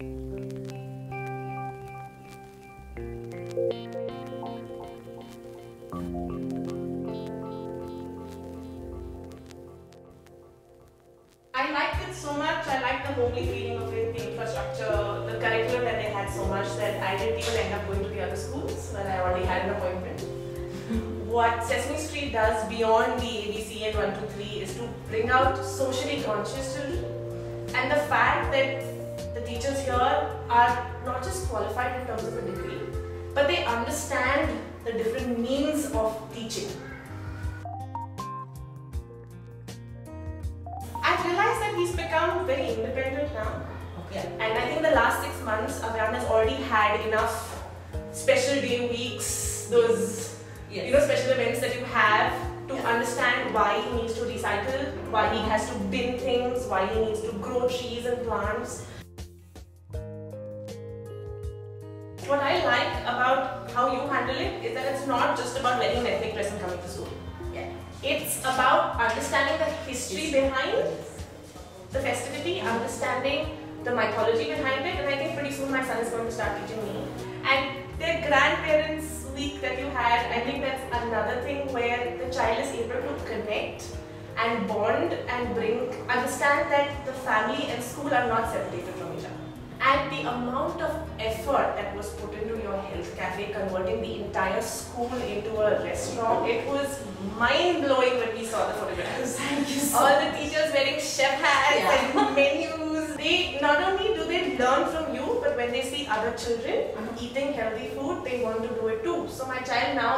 I liked it so much. I liked the homely feeling of it, the infrastructure, the curriculum that they had so much that I didn't even end up going to the other schools when I already had an appointment. what Sesame Street does beyond the ABC and 123 is to bring out socially conscious children. And the fact that of a degree, but they understand the different means of teaching. I've realized that he's become very independent now. Okay. And I think the last six months, Avyan has already had enough special day weeks, those Yes. you know special events that you have to understand why he needs to recycle, why he has to bin things, why he needs to grow trees and plants. I like about how you handle it is that it's not just about wearing an ethnic dress and coming to school. Yeah. It's about understanding the history History. behind the festivity, understanding the mythology behind it, and I think pretty soon my son is going to start teaching me. And the grandparents week that you had, I think that's another thing where the child is able to connect and bond and bring, understand that the family and school are not separated from each other. And the amount of effort that was put into your health cafe, converting the entire school into a restaurant, it was mind blowing when we saw the photographs. Thank you so All the teachers wearing chef hats Yeah. and menus. They not only do they learn from you, but when they see other children Uh-huh. eating healthy food, they want to do it too. So my child now